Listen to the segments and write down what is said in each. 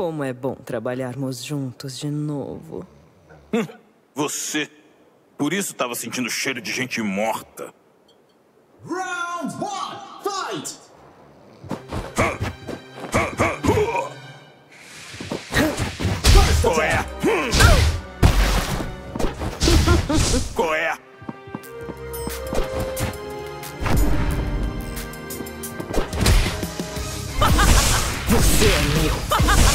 Como é bom trabalharmos juntos de novo. Você. Por isso estava sentindo cheiro de gente morta. Round one, fight! Qual é? Qual é? Você é meu.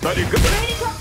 Tá ligado?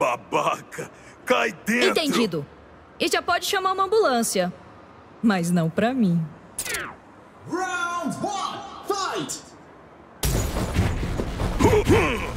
Babaca! Cai dentro! Entendido. E já pode chamar uma ambulância. Mas não pra mim. Round one, fight!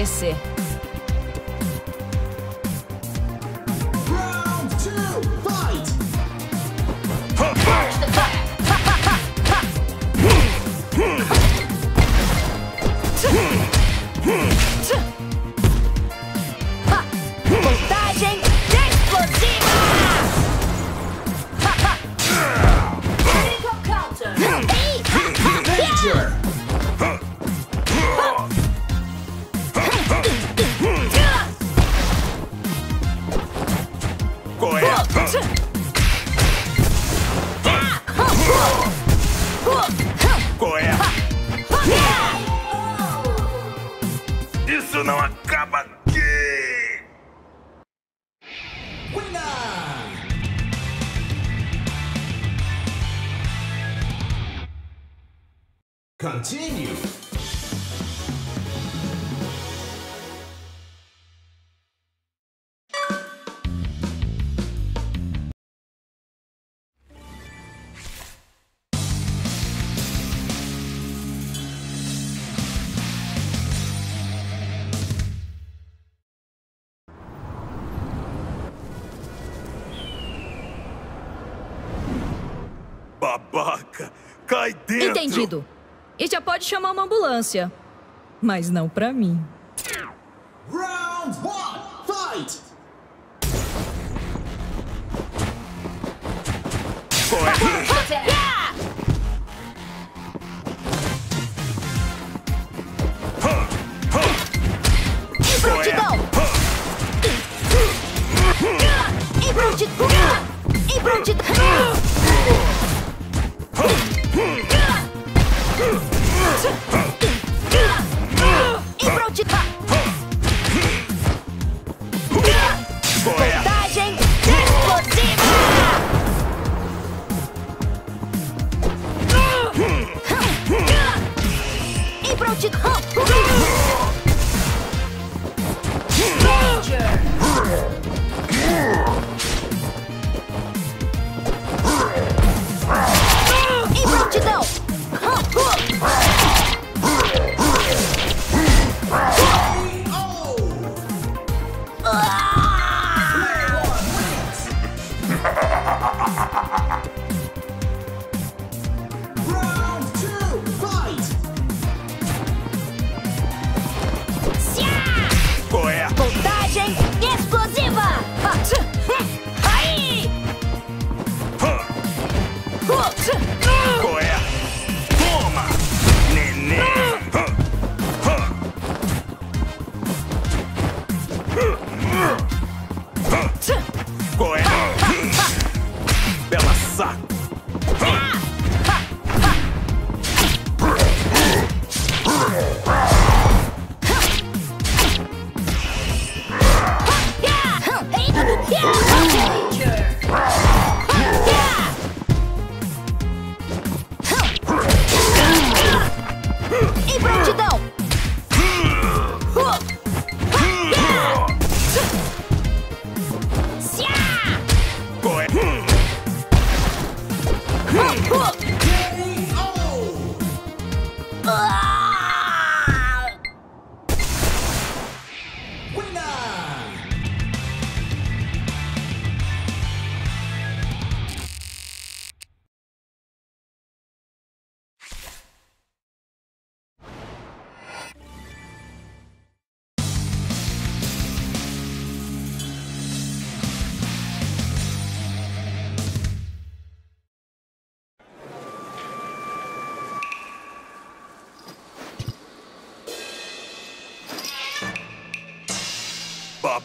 deu Babaca! Cai dentro! Entendido. E já pode chamar uma ambulância. Mas não pra mim. Round one, fight! Prontidão! Em prontidão! Em prontidão! Huh?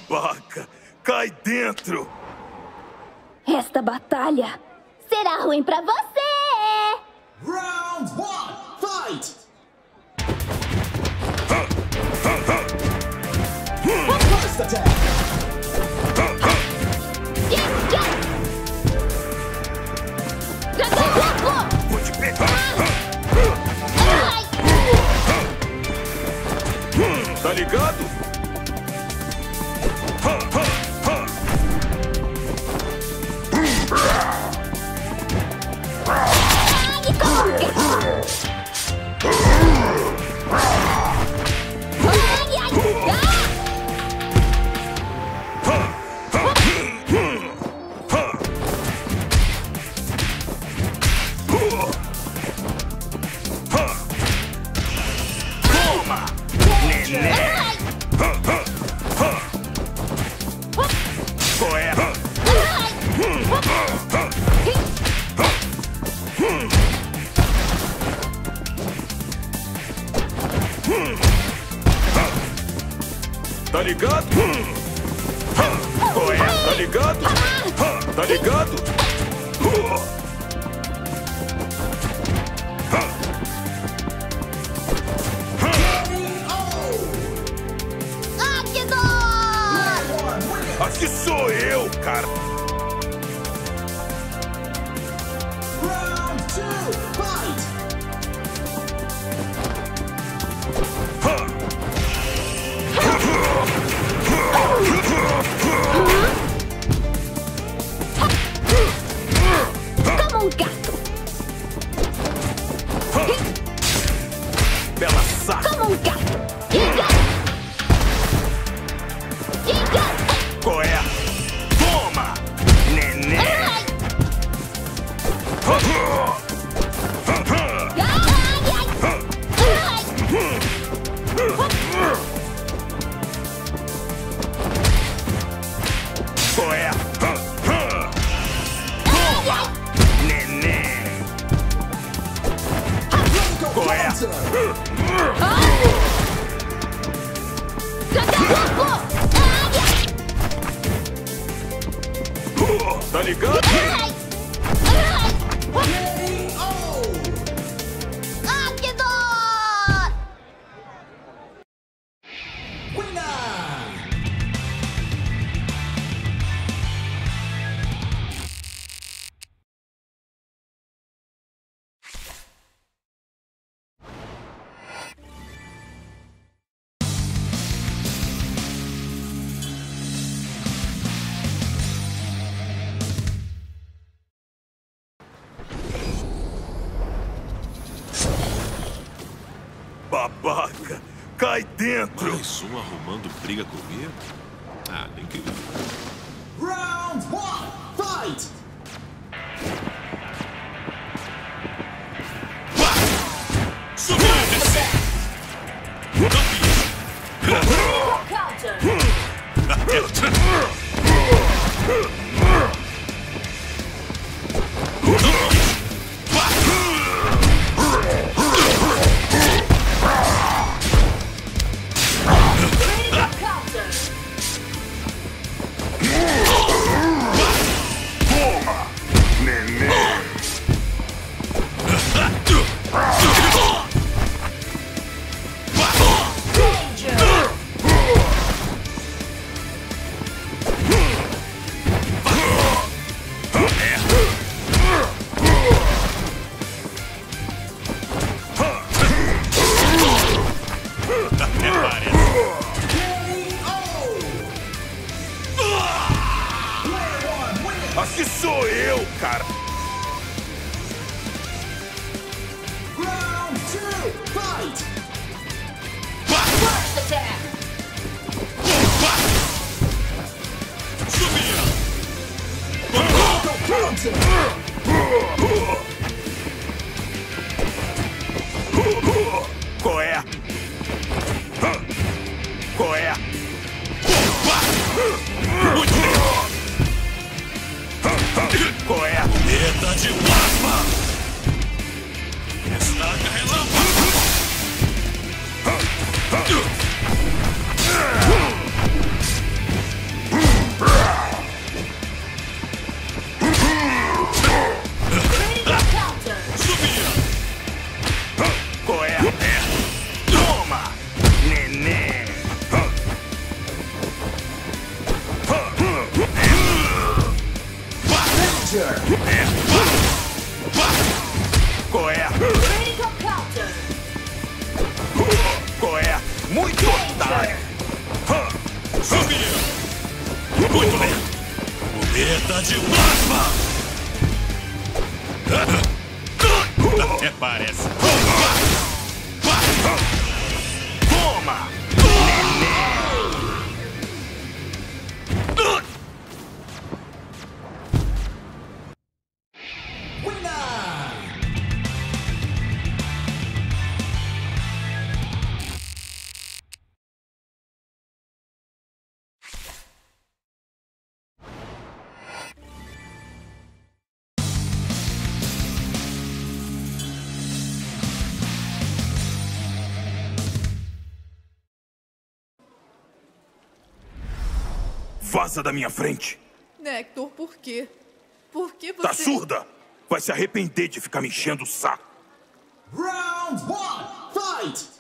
Babaca! Cai dentro! Esta batalha será ruim pra você! Round one, fight! First attack! Yes, yes! Dragão duplo! Vou te pegar! Ai! Tá ligado? Sou eu, cara! Babaca! Cai dentro! Mais um arrumando briga comigo? Ah, nem queria. Round one. Fight. Counter. Counter. Qual é? Qual é? Qual é? Meta de plasma! Vaza da minha frente! Nector, por quê? Por que você. Tá surda? Vai se arrepender de ficar me enchendo o saco. Round one. Fight.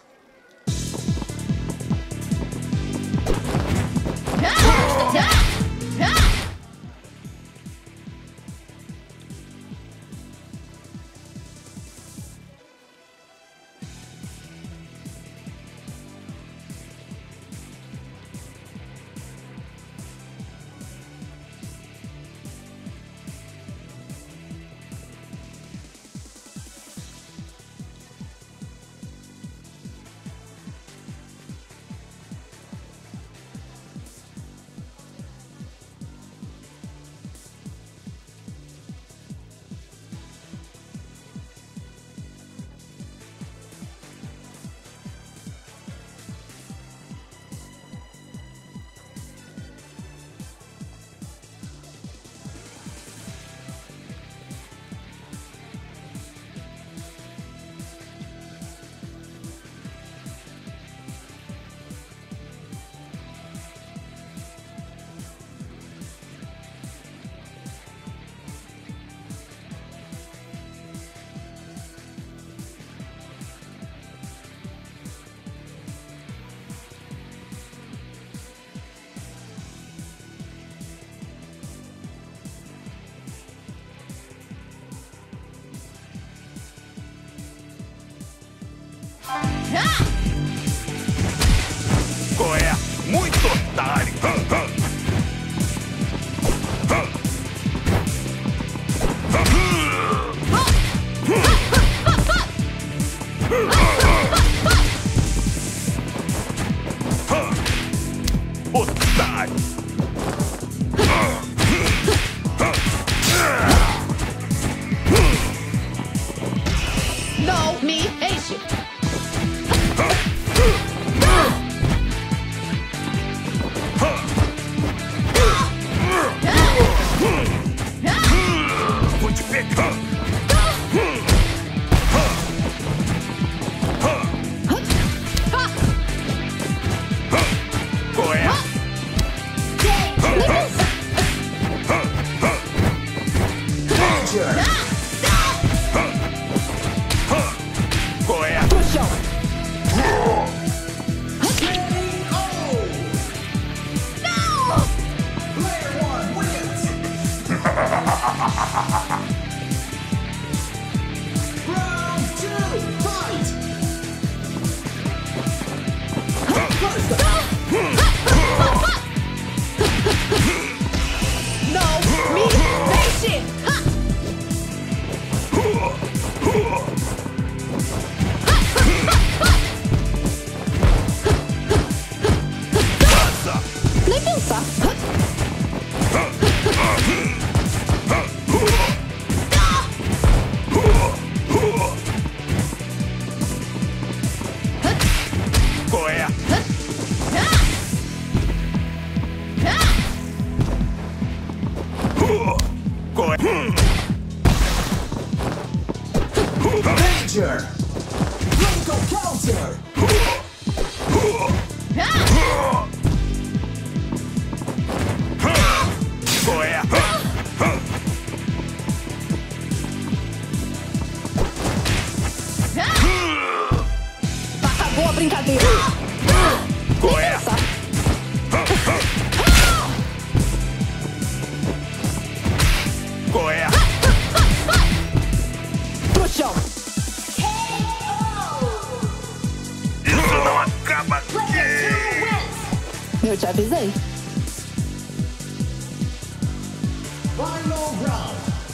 avisei.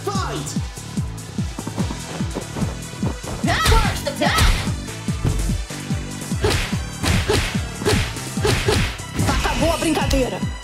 Fight! Acabou a brincadeira.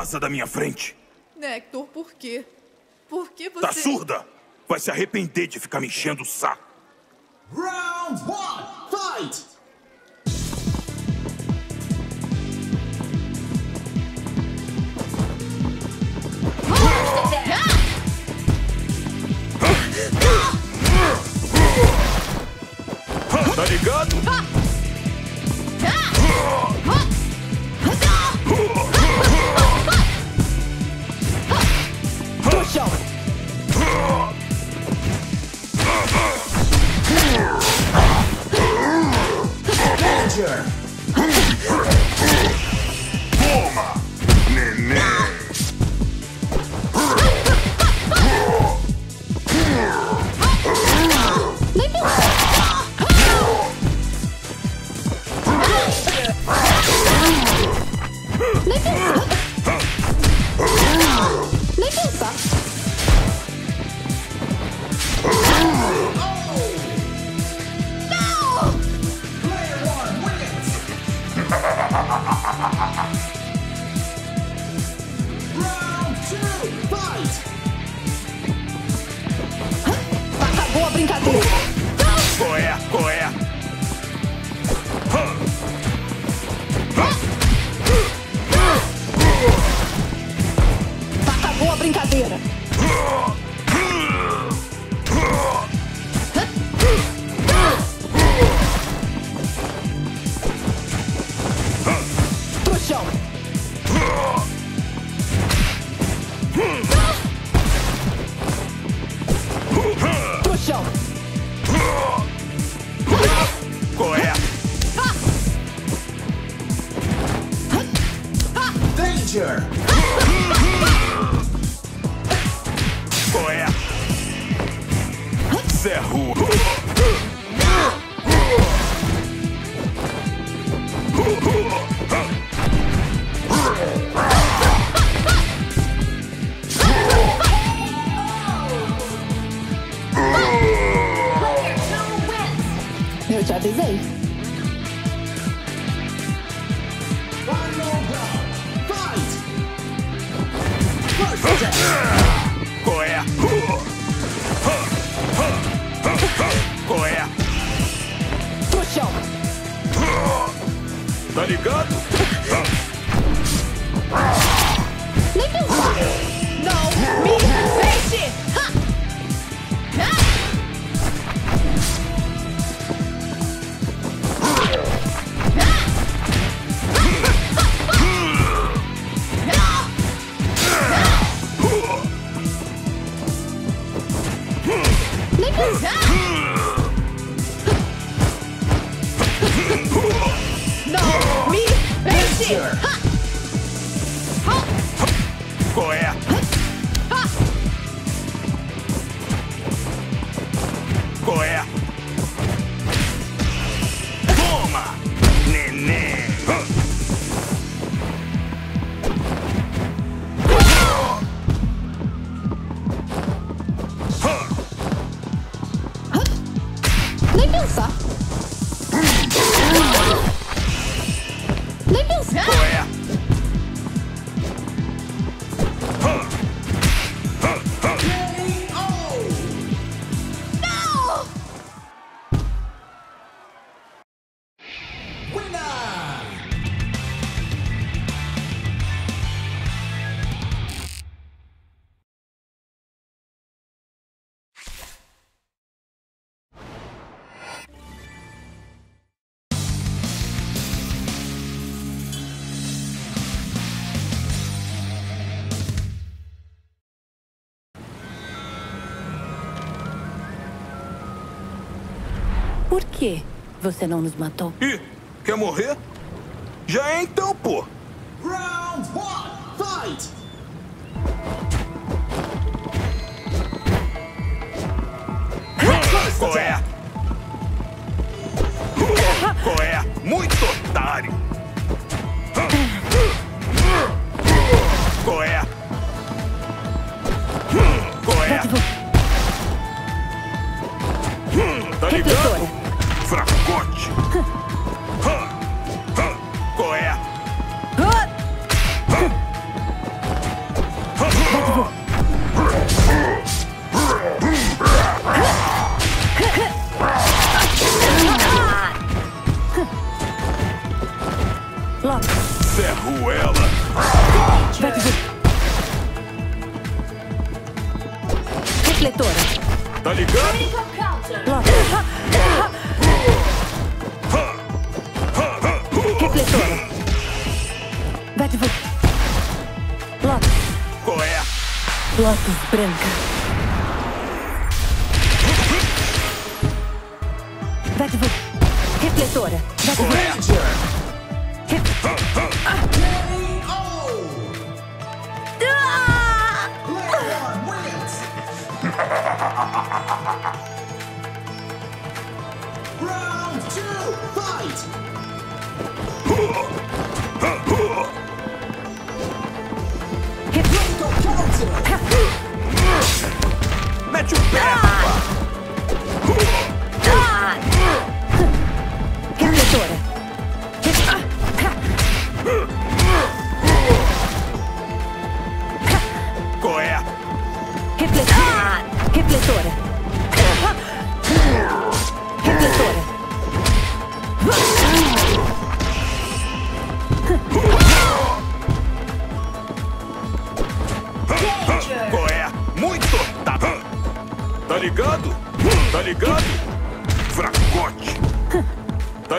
Vaza da minha frente! Nector, por quê? Por que você. Tá surda? Vai se arrepender de ficar me enchendo o saco! Round one, fight! show. Yeah. Por que você não nos matou? Ih, quer morrer? Já é então, pô! Round one, fight! Coé! é? É? Muito otário! Coé! é? Qual é? Tá ligado? fracote. Correto. é? Ferro ela. Refletora. Tá ligado? branca.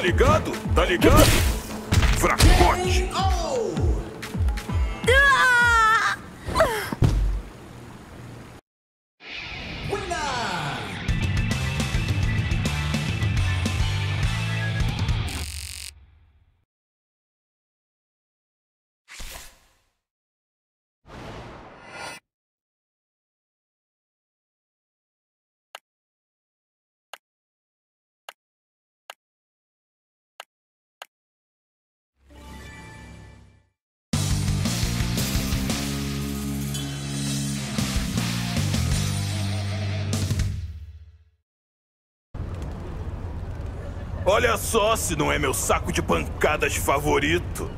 Tá ligado? Tá ligado? Olha só se não é meu saco de pancadas favorito.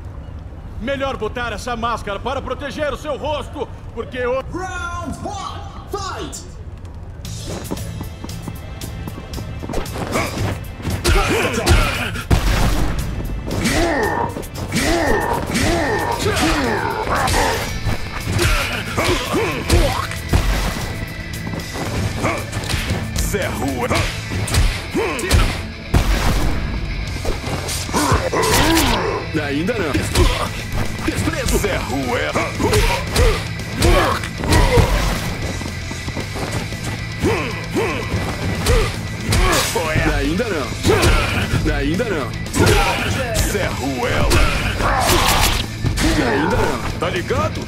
Melhor botar essa máscara para proteger o seu rosto, porque o... Round one, fight! Zé Rua. Ainda não. Desprezo. Ruela. Poé. Ainda não. Ainda não. Zé Ruela. Ainda não. Tá ligado?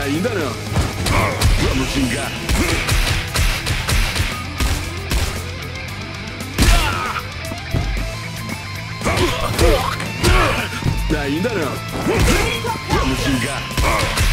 Ainda não. Vamos xingar. Ainda não. Vamos xingar.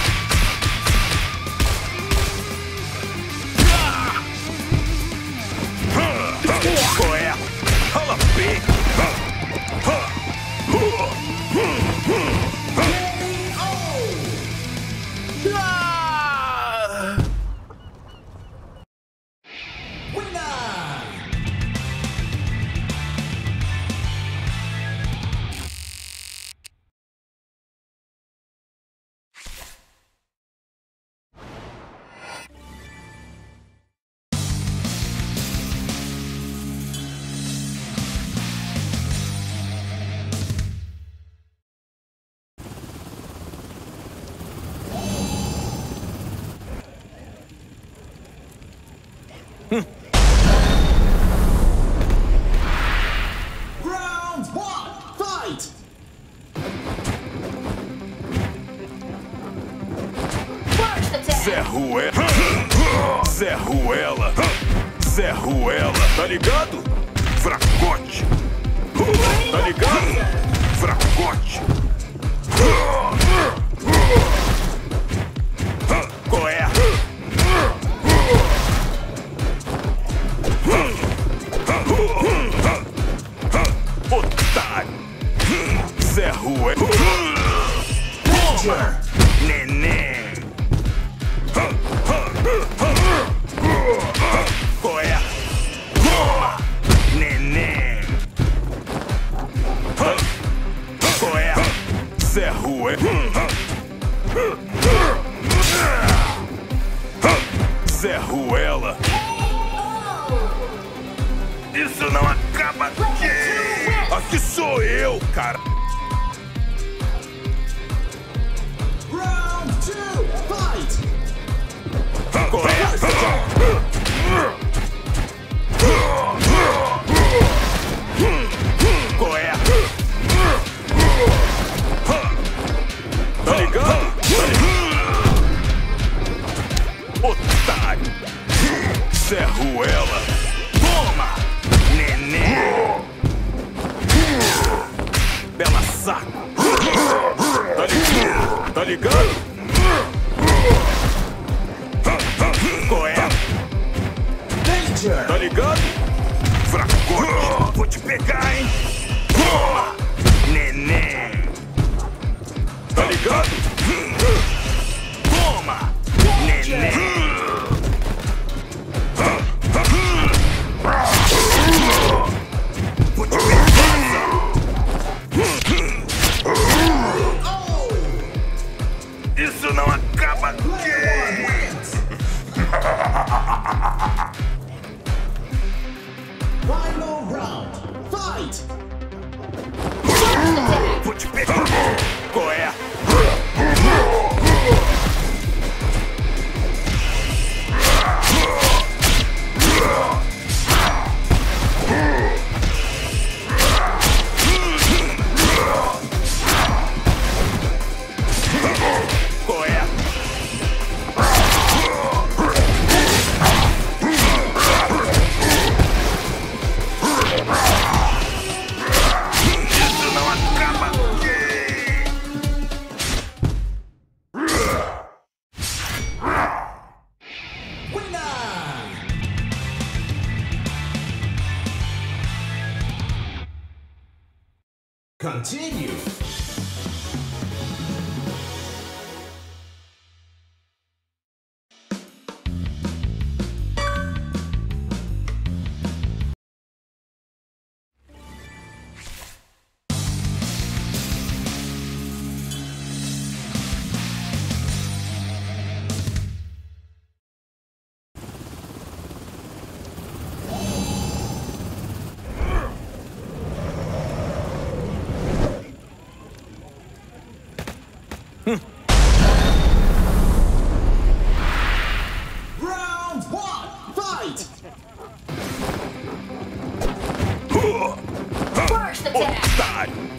gosta de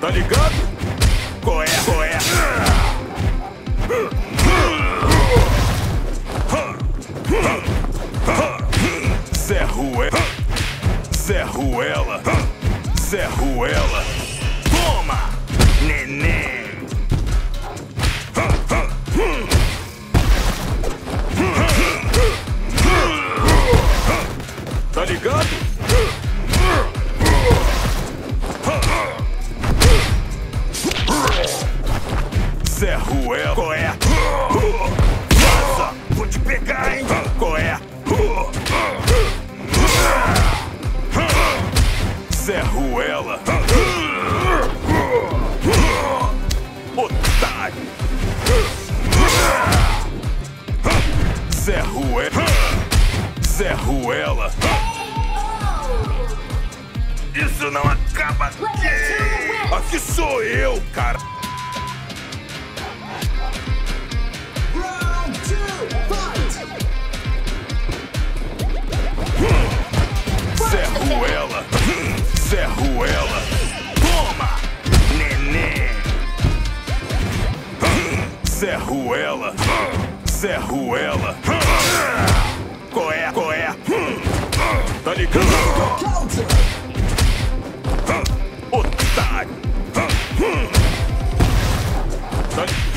Tá ligado? Coé, coé. Zé Ruela. Zé Ruela. Zé Ruela. Ruela. Zé Ruela. Toma! nenê, Zé Ruela. Zé Ruela. Coé, coé. Tá ligado? Otário. Tá ligado?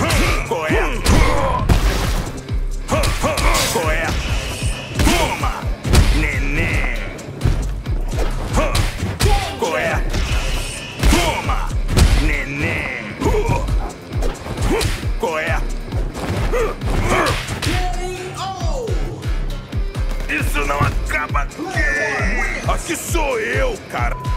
que sou eu, cara.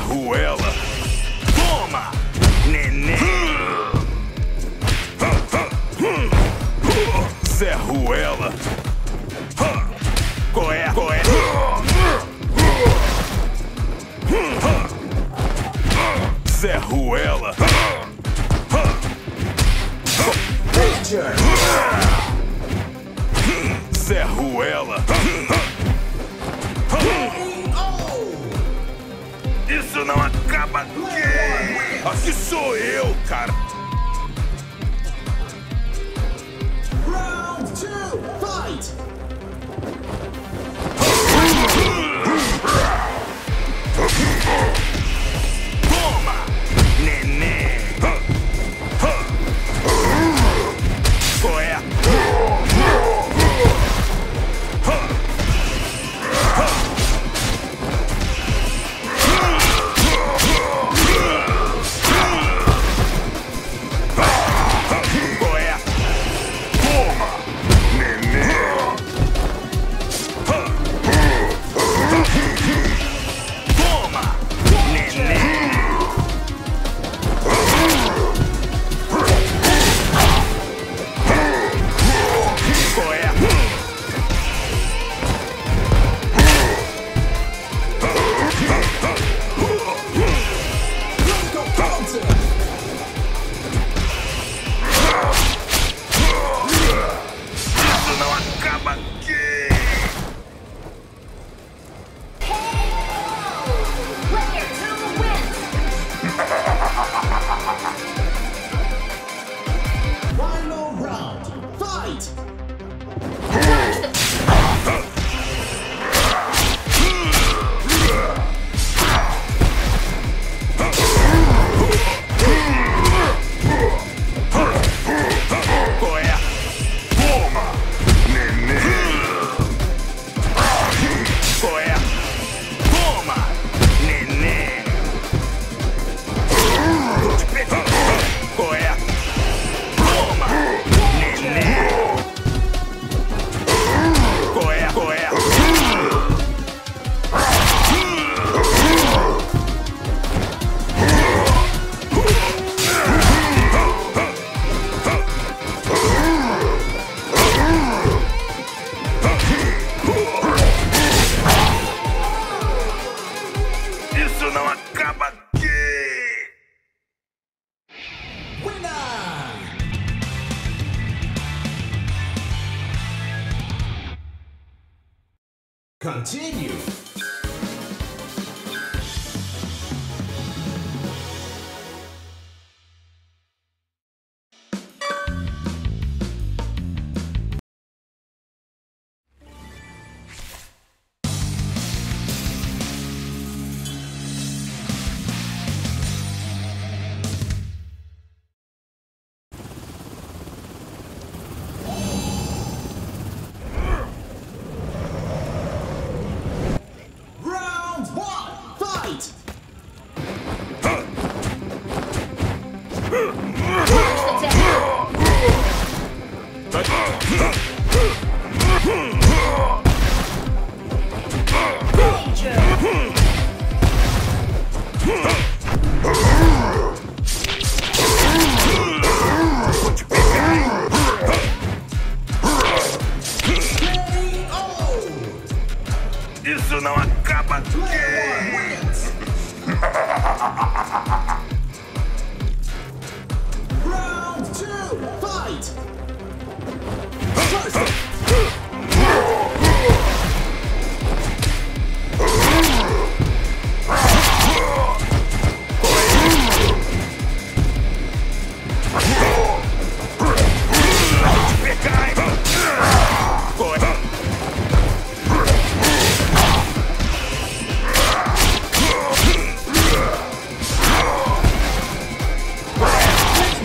arruela. Toma, neném. Zé Ruela. Coé, coé. Zé Ruela. Zé Ruela. não acaba aqui! Aqui sou eu, cara!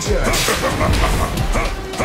danger!